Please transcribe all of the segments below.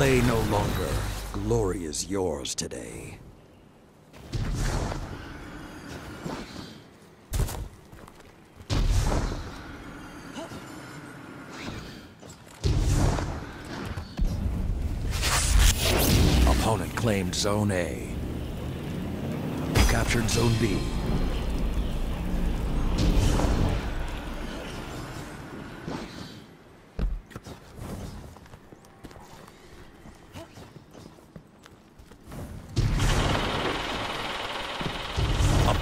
Delay no longer. Glory is yours today. Opponent claimed Zone A. Captured Zone B.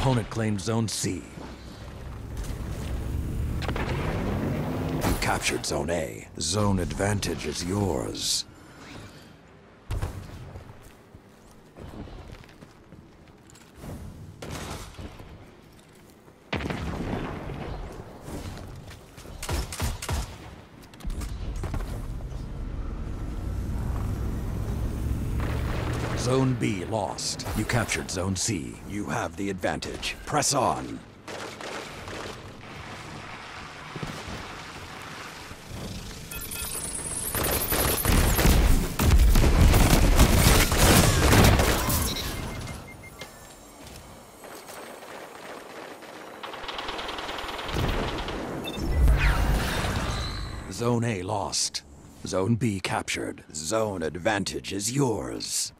Opponent claimed Zone C. You captured Zone A. Zone advantage is yours. Zone B lost. You captured Zone C. You have the advantage. Press on. Zone A lost. Zone B captured. Zone advantage is yours.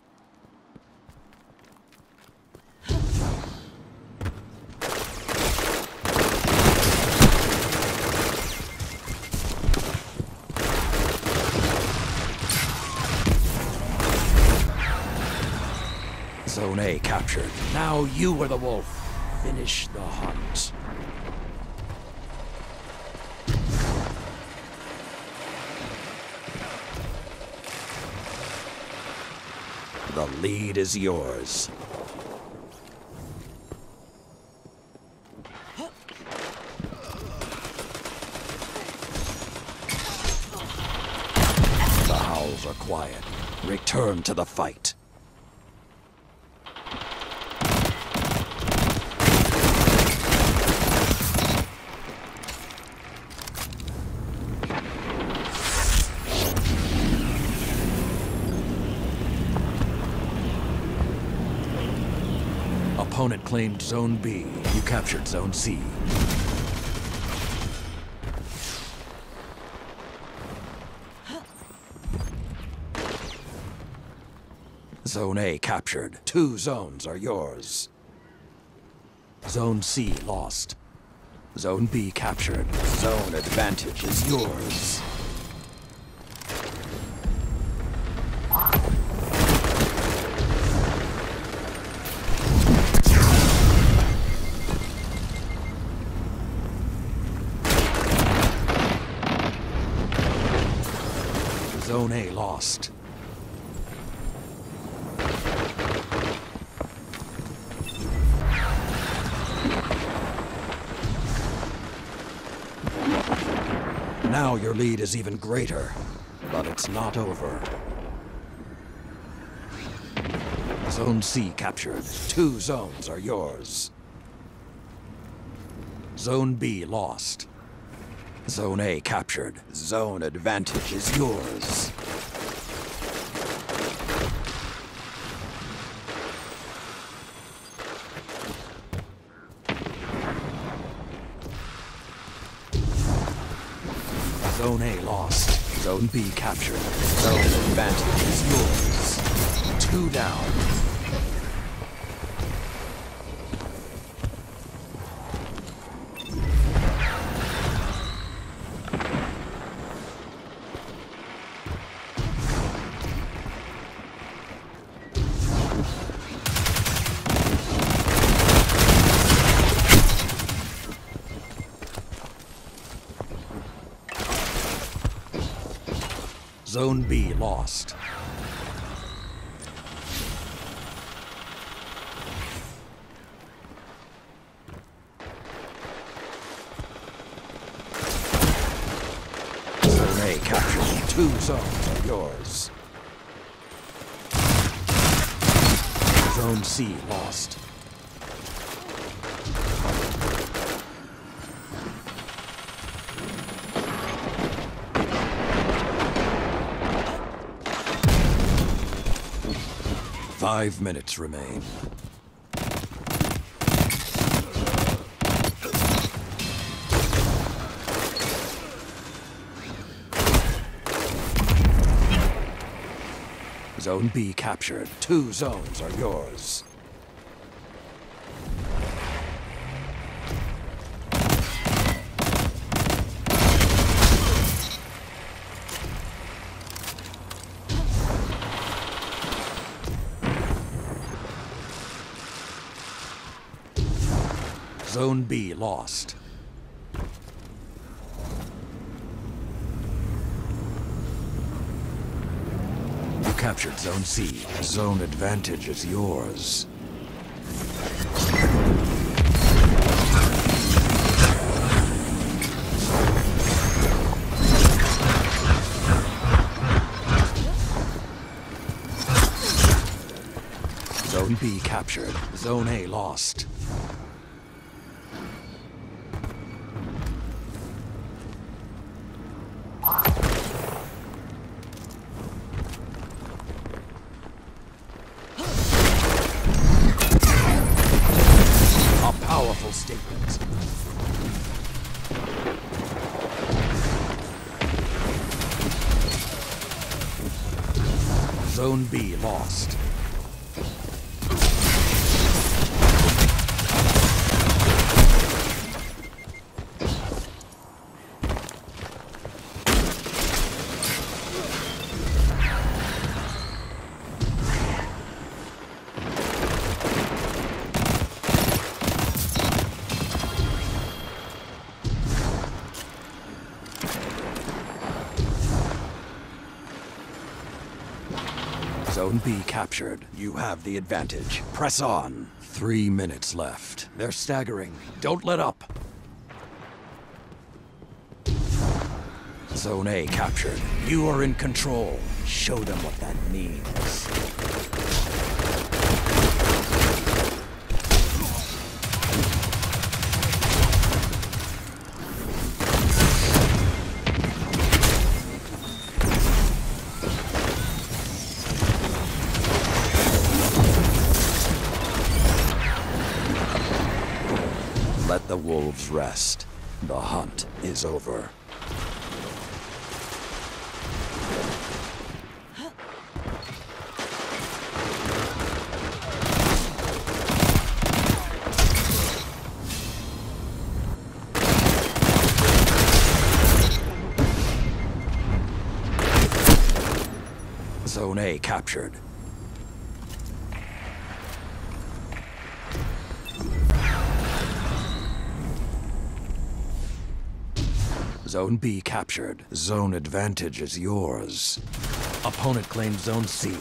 Zone A captured. Now you are the wolf. Finish the hunt. The lead is yours. The howls are quiet. Return to the fight. Opponent claimed Zone B. You captured Zone C. Zone A captured. Two zones are yours. Zone C lost. Zone B captured. Zone advantage is yours. Zone A lost. Now your lead is even greater, but it's not over. Zone C captured. Two zones are yours. Zone B lost. Zone A captured. Zone advantage is yours. Zone A lost. Zone B captured. Zone advantage is yours. Two down. Zone B lost. Zone A captured. Two zones are yours. Zone C lost. Five minutes remain. Zone B captured. Two zones are yours. Zone B lost. You captured Zone C. Zone advantage is yours. Zone B captured. Zone A lost. Zone B lost. Zone B captured. You have the advantage. Press on. Three minutes left. They're staggering. Don't let up. Zone A captured. You are in control. Show them what that means. Rest. The hunt is over. Zone A captured. Zone B captured. Zone advantage is yours. Opponent claims Zone C.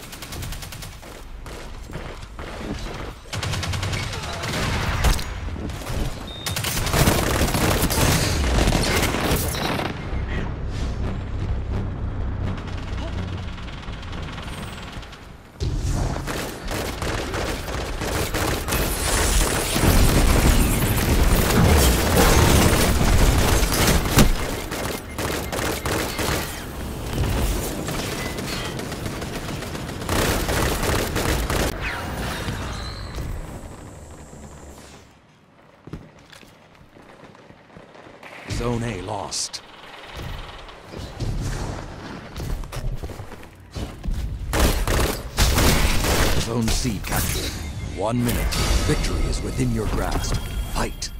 lost. Zone C captured. One minute. Victory is within your grasp. Fight.